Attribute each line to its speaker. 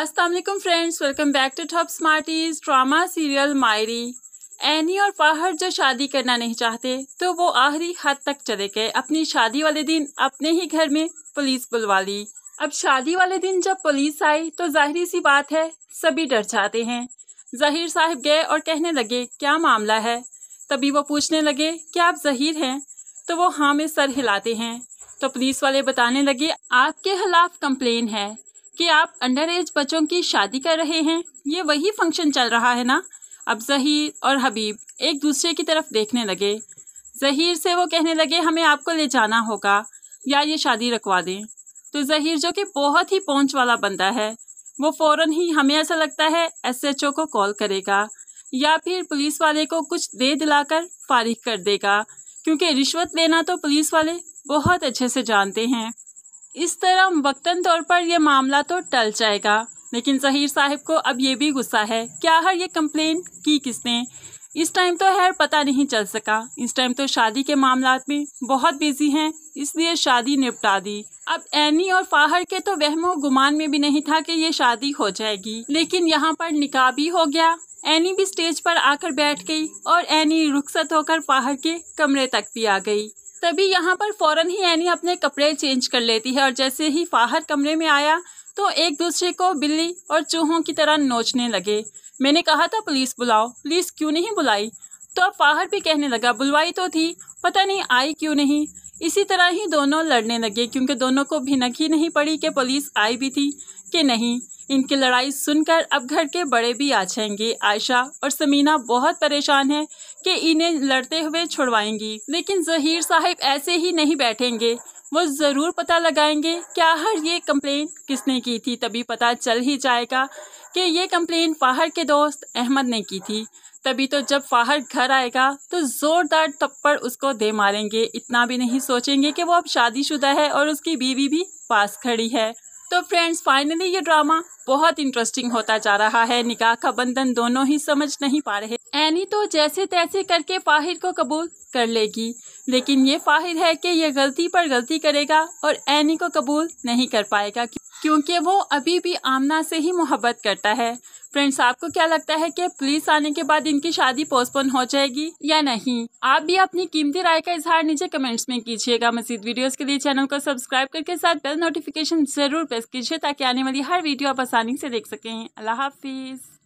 Speaker 1: वालेकुम friends welcome back to top smarties drama serial Mayri Annie और फाहर जो शादी करना नहीं चाहते तो वो आखिरी हद तक चले गए। अपनी शादी वाले दिन अपने ही घर में पुलिस बुलवा ली। अब शादी वाले दिन जब पुलिस आई तो ज़ाहिर सी बात है, सभी डर जाते हैं। जहीर साहब गए और कहने लगे, क्या मामला है? तभी वो पूछने लगे, क्या आप जहीर हैं? तो वो हाँ में सर हिलाते हैं। तो पुलिस वाले बताने लगे, आपके खिलाफ कंप्लेन है। कि आप अंडर एज बच्चों की शादी कर रहे हैं, ये वही फ़ंक्शन चल रहा है ना? अब जहीर और हबीब एक दूसरे की तरफ़ देखने लगे। जहीर से वो कहने लगे, हमें आपको ले जाना होगा या ये शादी रखवा दें? तो जहीर जो कि बहुत ही पहुँच वाला बंदा है, वो फ़ौरन ही हमें ऐसा लगता है एसएचओ को कॉल करेगा या फिर पुलिस वाले को कुछ दे दिलाकर फारिग कर देगा, क्योंकि रिश्वत लेना तो पुलिस वाले बहुत अच्छे से जानते हैं। इस तरह वक्तन तौर पर यह मामला तो टल जाएगा। लेकिन जहीर साहब को अब ये भी गुस्सा है, क्या हर ये कंप्लेन की किसने? इस टाइम तो है पता नहीं चल सका। इस टाइम तो शादी के मामला में बहुत बिज़ी हैं, इसलिए शादी निपटा दी। अब एनी और फाहर के तो वहमो गुमान में भी नहीं था कि ये शादी हो जाएगी। लेकिन यहाँ पर निकाह भी हो गया। एनी भी स्टेज पर आकर बैठ गई और एनी रुखसत होकर फाहर के कमरे तक भी आ गई। तभी यहाँ पर फ़ौरन ही एनी अपने कपड़े चेंज कर लेती है और जैसे ही फाहर कमरे में आया तो एक दूसरे को बिल्ली और चूहों की तरह नोचने लगे। मैंने कहा था पुलिस बुलाओ। पुलिस क्यों नहीं बुलाई? तो अब फाहर भी कहने लगा, बुलवाई तो थी, पता नहीं आई क्यों नहीं? इसी तरह ही दोनों लड़ने लगे, क्योंकि दोनों को भिनक ही नहीं पड़ी कि पुलिस आई भी थी कि नहीं। इनकी लड़ाई सुनकर अब घर के बड़े भी आ जाएँगे। आयशा और समीना बहुत परेशान है कि इन्हें लड़ते हुए छुड़वाएँगी। लेकिन जहीर साहब ऐसे ही नहीं बैठेंगे। वो ज़रूर पता लगाएँगे, क्या हर ये कंप्लेन किसने की थी तभी पता चल ही जाएगा कि ये कंप्लेन फाहर के दोस्त अहमद ने की थी। तभी तो जब फाहर घर आएगा तो ज़ोरदार थप्पड़ उसको दे मारेंगे। इतना भी नहीं सोचेंगे कि वो अब शादीशुदा है और उसकी बीवी भी पास खड़ी है। तो फ्रेंड्स फाइनली ये ड्रामा बहुत इंटरेस्टिंग होता जा रहा है। निकाह का बंधन दोनों ही समझ नहीं पा रहे एनी तो जैसे तैसे करके फाहिर को कबूल कर लेगी। लेकिन ये फाहिर है कि ये गलती पर गलती करेगा और एनी को कबूल नहीं कर पाएगा क्योंकि वो अभी भी आमना से ही मोहब्बत करता है। फ्रेंड्स, आपको क्या लगता है कि पुलिस आने के बाद इनकी शादी पोस्टपोन हो जाएगी या नहीं? आप भी अपनी कीमती राय का इजहार नीचे कमेंट्स में कीजिएगा। मजीद वीडियोस के लिए चैनल को सब्सक्राइब करके साथ बेल नोटिफिकेशन ज़रूर प्रेस कीजिए ताकि आने वाली हर वीडियो आप आसानी से देख सकें। अल्लाह हाफिज़।